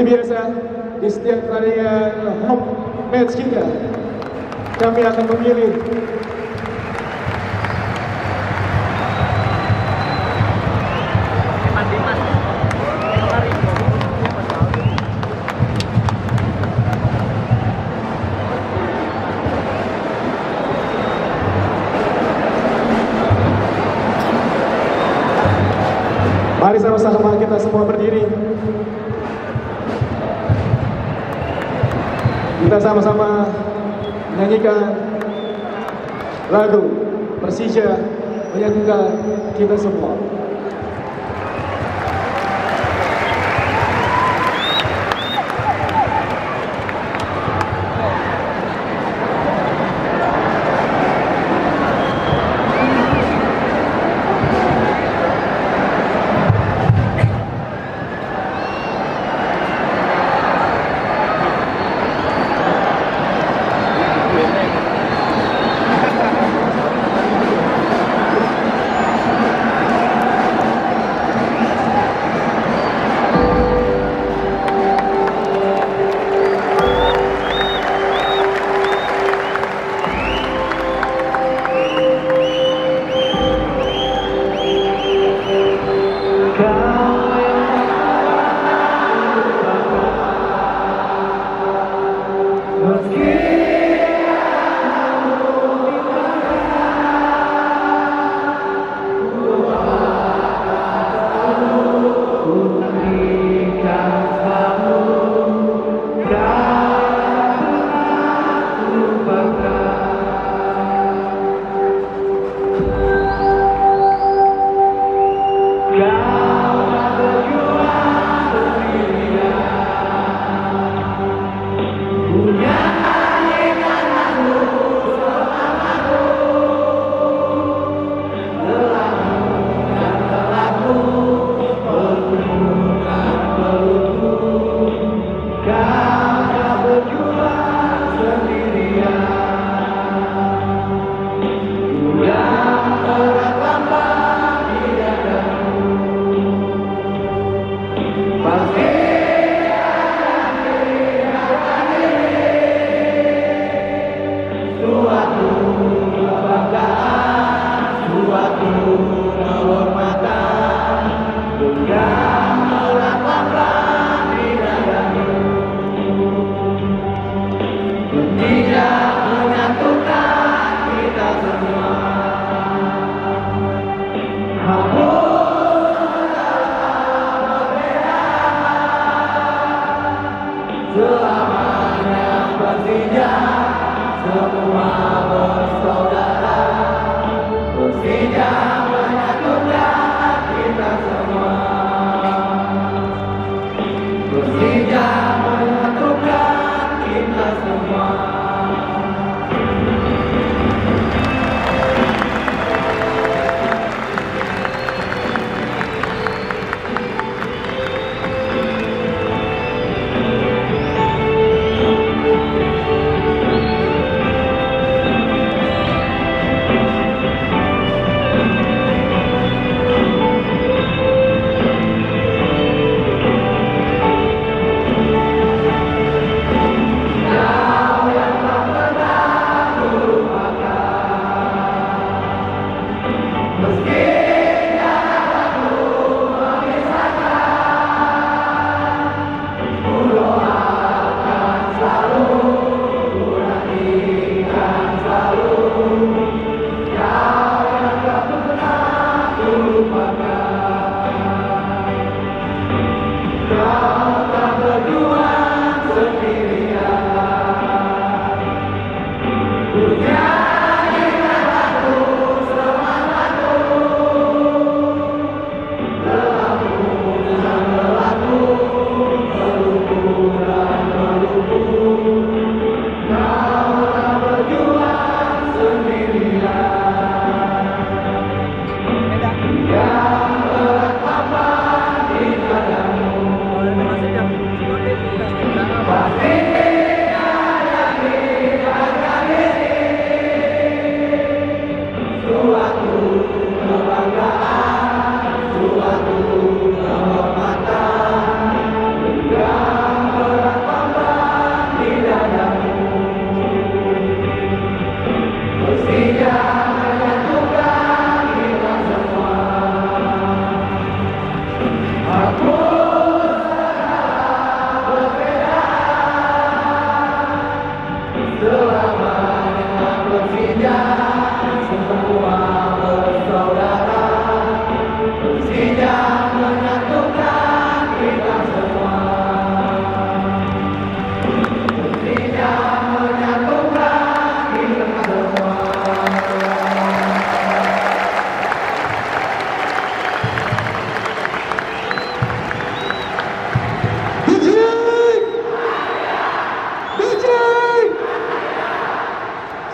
Seperti biasa, di setiap pertandingan home match kita, kami akan memilih Mari sama-sama kita semua berdiri. Kita sama-sama menyanyikan lagu Persija menyatukan kita semua.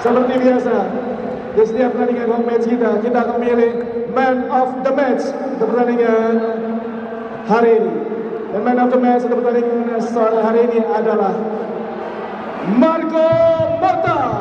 Seperti biasa, di setiap pertandingan home match kita, kita akan memilih man of the match untuk pertandingan hari ini. Dan man of the match untuk pertandingan sore hari ini adalah Marco Mota.